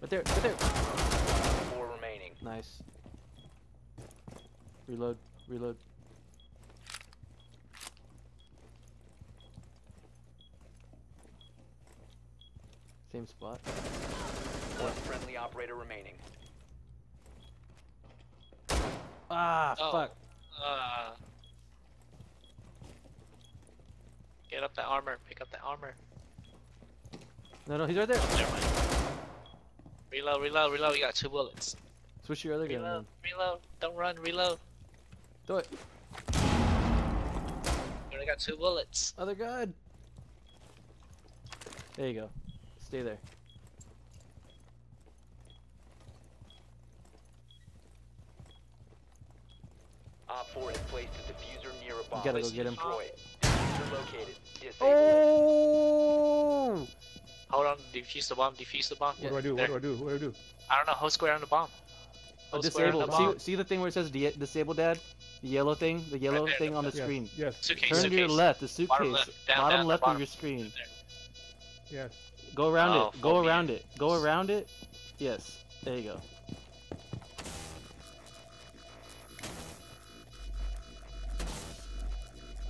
Right there, right there. Four remaining. Nice. Reload, reload. Same spot. One friendly operator remaining. Ah, Oh. fuck. Uh, get up that armor. Pick up that armor. No, no, he's right there. Oh, never mind. Reload, reload, reload. You got two bullets. Switch your other gun. Reload, reload. Don't run. Reload. Do it. You only got two bullets. Other gun. There you go. Stay there. Op 4 has placed a defuser near a bomb. You gotta go get him. Destroy it. Defuser located. Disable. Oh! Hold on. Defuse the bomb. Defuse the bomb. What do I do? There. What do I do? What do I do? I don't know. Hold square on the bomb. Oh, Hold disable. the bomb. See, see the thing where it says di disable, Dad? The yellow thing? The yellow there, thing on the Yes. screen. Yes. Suitcase. Turn to your left, the suitcase. Bottom left, down, bottom down, left bottom. of your screen. Yes. Go around Oh, it. Go me. around it. Go around it. Yes. There you go.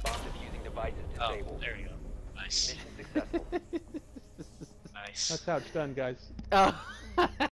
Bomb defusing device is Oh, there you go. Nice. Mission successful. That's how it's done, guys. Oh.